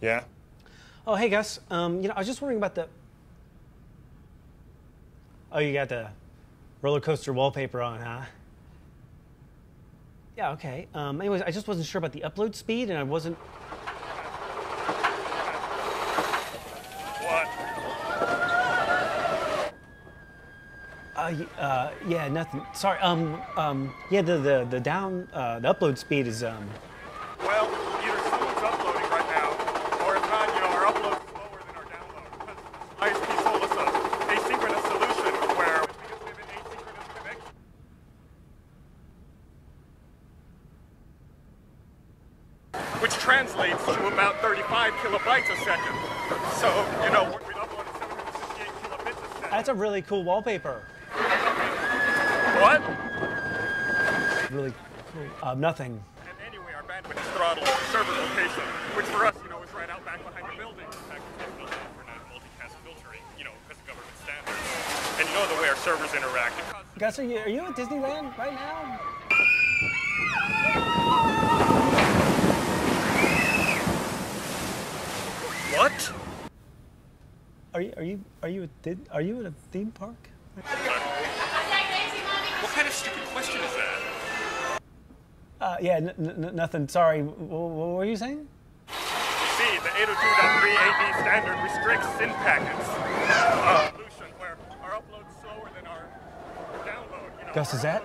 Yeah? Oh, hey Gus. Um, you know, I was just wondering about the. Oh, you got the roller coaster wallpaper on, huh? Yeah. Okay. Um, anyways, I just wasn't sure about the upload speed, and I wasn't. What? Uh, uh, yeah, nothing. Sorry. Um, um, yeah, the the the down uh, the upload speed is um. Well, either someone's uploading right now, or if not, you know, our upload's slower than our download. Because ISP sold us a asynchronous solution where because we have an asynchronous connection. Which translates to about 35 kilobytes a second. So, you know, we upload at 768 kilobits a second. That's a really cool wallpaper. What? Really cool. Um, nothing. And anyway, our bandwidth is throttled server location, which for us, you know, is right out back behind your building. In fact, we can't for not multicast filtering, you know, because of government standards. And you know the way our servers interact. Gus, are you, are you at Disneyland right now? What? Are you are you are you at Di- are you at a theme park? What kind of stupid question is that? Uh, yeah, nothing. Sorry. W- what were you saying? See, the 802.3 AD standard restricts SYN packets. Uh, where our upload's slower than our download. You know, Gus, is that-